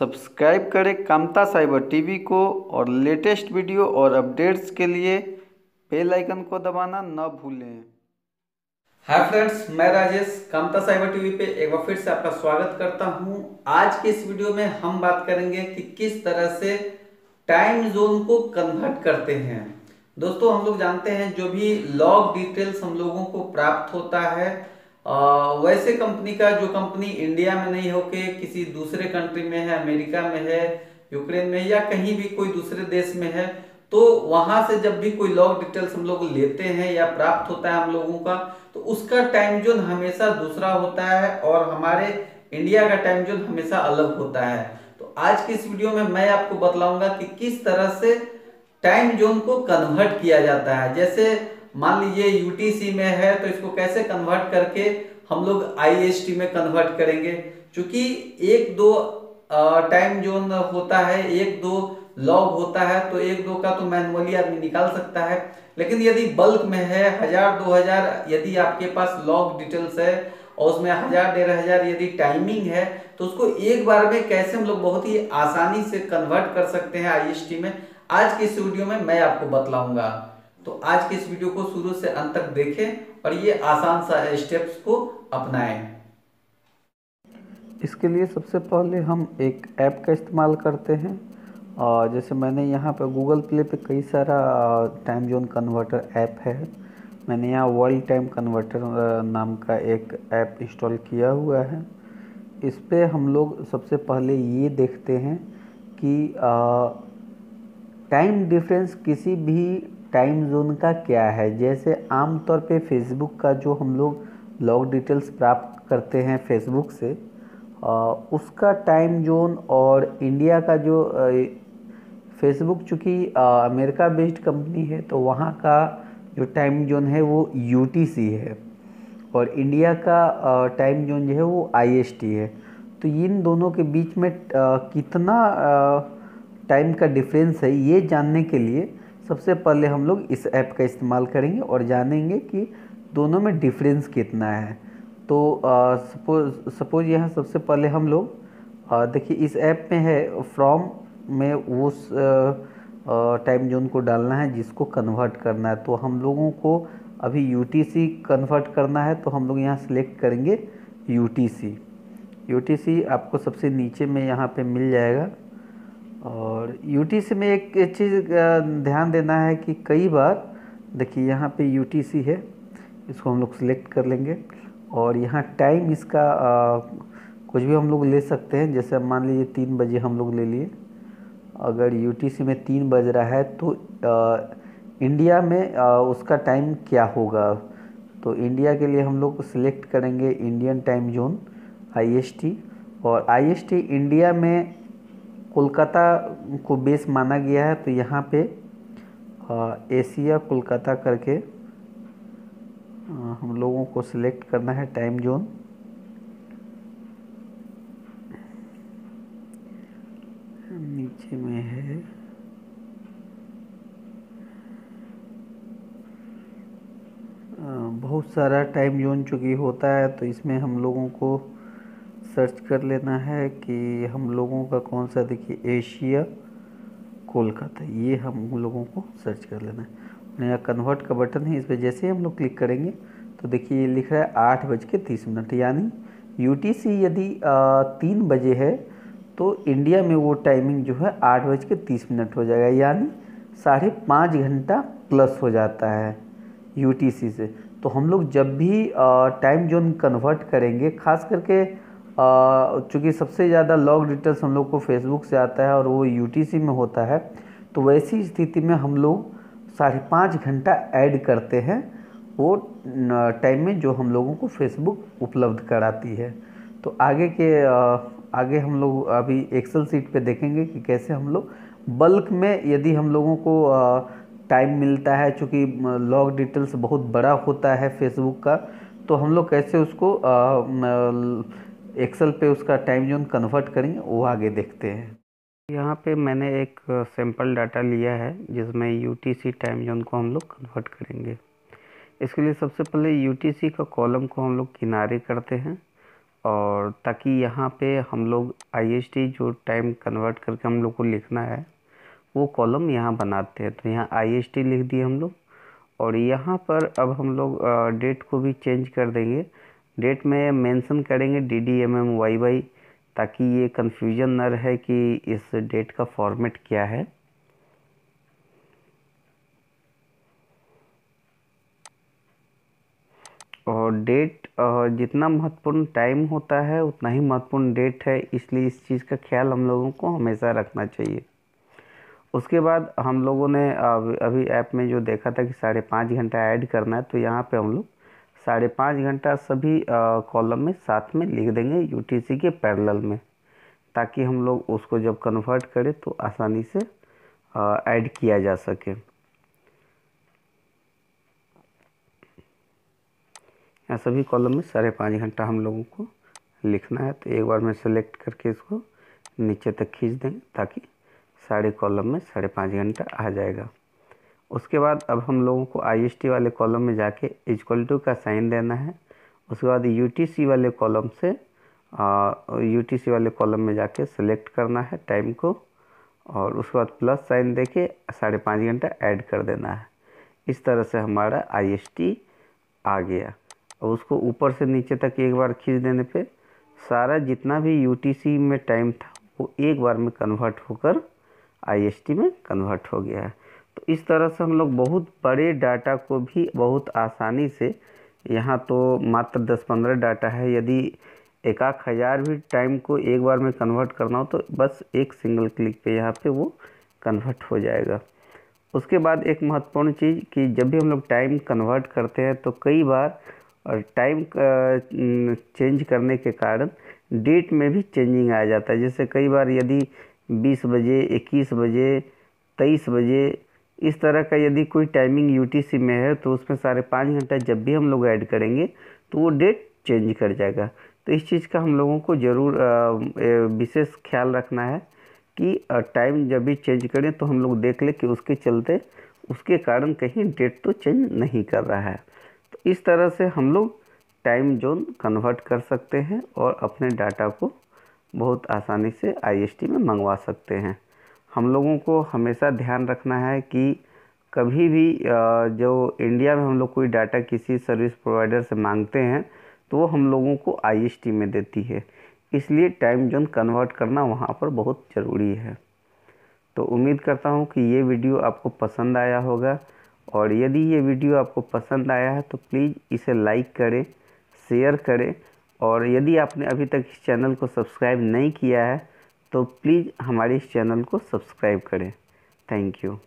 Subscribe करें Kamta cyber TV को और लेटेस्ट वीडियो और अपडेट्स के लिए बेल आइकन को दबाना न भूलें। हाय फ्रेंड्स, मैं राजेश कामता साइबर टीवी पे एक बार फिर से आपका स्वागत करता हूँ। आज के इस वीडियो में हम बात करेंगे कि किस तरह से टाइम जोन को कन्वर्ट करते हैं। दोस्तों, हम लोग जानते हैं जो भी लॉग डिटेल्स हम लोगों को प्राप्त होता है वैसे कंपनी का, जो कंपनी इंडिया में नहीं होके किसी दूसरे कंट्री में है, अमेरिका में है, यूक्रेन में या कहीं भी कोई दूसरे देश में है तो वहाँ से जब भी कोई लॉग डिटेल्स हम लोग लेते हैं या प्राप्त होता है हम लोगों का तो उसका टाइम जोन हमेशा दूसरा होता है और हमारे इंडिया का टाइम जोन हमेशा अलग होता है। तो आज की इस वीडियो में मैं आपको बतलाऊँगा कि किस तरह से टाइम जोन को कन्वर्ट किया जाता है। जैसे मान लीजिए यूटीसी में है तो इसको कैसे कन्वर्ट करके हम लोग आईएसटी में कन्वर्ट करेंगे? क्योंकि एक दो टाइम जोन होता है, एक दो लॉग होता है तो एक दो का तो मैनुअली आदमी निकाल सकता है। लेकिन यदि बल्क में है, हज़ार, दो हज़ार, यदि आपके पास लॉग डिटेल्स है, और उसमें हज़ार, डेढ़ हज़ार यदि टाइमिंग है तो उसको एक बार में कैसे हम लोग बहुत ही आसानी से कन्वर्ट कर सकते हैं आईएसटी में? आज की इस वीडियो में मैं आपको बतलाऊँगा। तो आज के इस वीडियो को शुरू से अंत तक देखें और ये आसान सा स्टेप्स को अपनाएँ। इसके लिए सबसे पहले हम एक ऐप का इस्तेमाल करते हैं। और जैसे मैंने यहाँ पर गूगल प्ले पे कई सारा टाइम जोन कन्वर्टर ऐप है। मैंने यहाँ वर्ल्ड टाइम कन्वर्टर नाम का एक ऐप इंस्टॉल किया हुआ है। इस पर हम लोग सबसे पहले ये देखते हैं कि टाइम डिफरेंस किसी भी टाइम जोन का क्या है? जैसे आमतौर पे फेसबुक का जो हम लोग लॉग डिटेल्स प्राप्त करते हैं फेसबुक से आ, उसका टाइम जोन और इंडिया का जो फेसबुक चूँकि अमेरिका बेस्ड कंपनी है तो वहाँ का जो टाइम जोन है वो यूटीसी है और इंडिया का टाइम जोन जो है वो आईएसटी है। तो इन दोनों के बीच में कितना टाइम का डिफरेंस है ये जानने के लिए सबसे पहले हम लोग इस ऐप का इस्तेमाल करेंगे और जानेंगे कि दोनों में डिफरेंस कितना है। तो सपोज़ सपोज़ यहाँ सबसे पहले हम लोग देखिए इस ऐप में है फ्रॉम में उस टाइम जोन को डालना है जिसको कन्वर्ट करना है। तो हम लोगों को अभी यूटीसी कन्वर्ट करना है तो हम लोग यहाँ सेलेक्ट करेंगे यू टी आपको सबसे नीचे में यहाँ पे मिल जाएगा। और यूटीसी में एक चीज़ ध्यान देना है कि कई बार देखिए यहाँ पे यूटीसी है इसको हम लोग सिलेक्ट कर लेंगे और यहाँ टाइम इसका आ, कुछ भी हम लोग ले सकते हैं जैसे मान लीजिए तीन बजे हम लोग ले लिए। अगर यूटीसी में तीन बज रहा है तो आ, इंडिया में आ, उसका टाइम क्या होगा? तो इंडिया के लिए हम लोग सिलेक्ट करेंगे इंडियन टाइम जोन आईएसटी और आईएसटी इंडिया में कोलकाता को बेस माना गया है तो यहाँ पे एशिया कोलकाता करके हम लोगों को सिलेक्ट करना है टाइम जोन नीचे में है। बहुत सारा टाइम जोन चूँकि होता है तो इसमें हम लोगों को सर्च कर लेना है कि हम लोगों का कौन सा, देखिए, एशिया कोलकाता, ये हम लोगों को सर्च कर लेना है। यहाँ कन्वर्ट का बटन है, इस पर जैसे ही हम लोग क्लिक करेंगे तो देखिए, ये लिख रहा है आठ बज के तीस मिनट, यानी यूटीसी यदि तीन बजे है तो इंडिया में वो टाइमिंग जो है आठ बज के तीस मिनट हो जाएगा, यानी साढ़े पाँच घंटा प्लस हो जाता है यूटीसी से। तो हम लोग जब भी टाइम जोन कन्वर्ट करेंगे, खास करके चूँकि सबसे ज़्यादा लॉग डिटेल्स हम लोग को फेसबुक से आता है और वो यूटीसी में होता है तो वैसी स्थिति में हम लोग साढ़े पाँच घंटा ऐड करते हैं वो टाइम में जो हम लोगों को फेसबुक उपलब्ध कराती है। तो आगे के आगे हम लोग अभी एक्सेल सीट पे देखेंगे कि कैसे हम लोग बल्क में यदि हम लोगों को टाइम मिलता है, चूँकि लॉग डिटेल्स बहुत बड़ा होता है फेसबुक का तो हम लोग कैसे उसको एक्सेल पे उसका टाइम जोन कन्वर्ट करेंगे वो आगे देखते हैं। यहाँ पे मैंने एक सैंपल डाटा लिया है, जिसमें यूटीसी टाइम जोन को हम लोग कन्वर्ट करेंगे। इसके लिए सबसे पहले यूटीसी का कॉलम को हम लोग किनारे करते हैं, और ताकि यहाँ पे हम लोग आईएसटी जो टाइम कन्वर्ट करके हम लोग को लिखना है, वो कॉलम यहाँ बनाते हैं। तो यहाँ आई लिख दिए हम लोग, और यहाँ पर अब हम लोग डेट को भी चेंज कर देंगे। डेट में मेंशन करेंगे D D M M Y Y ताकि ये कन्फ्यूज़न न रहे कि इस डेट का फॉर्मेट क्या है। और डेट जितना महत्वपूर्ण टाइम होता है, उतना ही महत्वपूर्ण डेट है, इसलिए इस चीज़ का ख्याल हम लोगों को हमेशा रखना चाहिए। उसके बाद हम लोगों ने अभी ऐप में जो देखा था कि साढ़े पाँच घंटा ऐड करना है तो यहाँ पे हम लोग साढ़े पाँच घंटा सभी कॉलम में साथ में लिख देंगे यूटीसी के पैरेलल में, ताकि हम लोग उसको जब कन्वर्ट करें तो आसानी से ऐड किया जा सके। यहाँ सभी कॉलम में साढ़े पाँच घंटा हम लोगों को लिखना है तो एक बार मैं सेलेक्ट करके इसको नीचे तक खींच देंगे, ताकि साढ़े कॉलम में साढ़े पाँच घंटा आ जाएगा। उसके बाद अब हम लोगों को IST वाले कॉलम में जाके इजक्वल टू का साइन देना है। उसके बाद UTC वाले कॉलम से यू टी वाले कॉलम में जाके सेलेक्ट करना है टाइम को। और उसके बाद प्लस साइन दे के साढ़े पाँच घंटा ऐड कर देना है। इस तरह से हमारा IST आ गया। और उसको ऊपर से नीचे तक एक बार खींच देने पे सारा जितना भी UTC में टाइम था, वो एक बार में कन्वर्ट होकर IST में कन्वर्ट हो गया है। तो इस तरह से हम लोग बहुत बड़े डाटा को भी बहुत आसानी से यहाँ तो मात्र 10-15 डाटा है। यदि एक आख हज़ार भी टाइम को एक बार में कन्वर्ट करना हो तो बस एक सिंगल क्लिक पे यहाँ पे वो कन्वर्ट हो जाएगा। उसके बाद एक महत्वपूर्ण चीज़ कि जब भी हम लोग टाइम कन्वर्ट करते हैं तो कई बार और टाइम चेंज करने के कारण डेट में भी चेंजिंग आ जाता है। जैसे कई बार यदि 20 बजे 21 बजे 23 बजे इस तरह का यदि कोई टाइमिंग यूटीसी में है तो उसमें साढ़े पाँच घंटा जब भी हम लोग ऐड करेंगे तो वो डेट चेंज कर जाएगा। तो इस चीज़ का हम लोगों को ज़रूर विशेष ख्याल रखना है कि टाइम जब भी चेंज करें तो हम लोग देख लें कि उसके चलते उसके कारण कहीं डेट तो चेंज नहीं कर रहा है। तो इस तरह से हम लोग टाइम जोन कन्वर्ट कर सकते हैं और अपने डाटा को बहुत आसानी से आईएसटी में मंगवा सकते हैं। हम लोगों को हमेशा ध्यान रखना है कि कभी भी जो इंडिया में हम लोग कोई डाटा किसी सर्विस प्रोवाइडर से मांगते हैं तो वो हम लोगों को आईएसटी में देती है। इसलिए टाइम जोन कन्वर्ट करना वहाँ पर बहुत ज़रूरी है। तो उम्मीद करता हूँ कि ये वीडियो आपको पसंद आया होगा और यदि ये वीडियो आपको पसंद आया है तो प्लीज़ इसे लाइक करें शेयर करें और यदि आपने अभी तक इस चैनल को सब्सक्राइब नहीं किया है तो प्लीज़ हमारे इस चैनल को सब्सक्राइब करें। Thank you.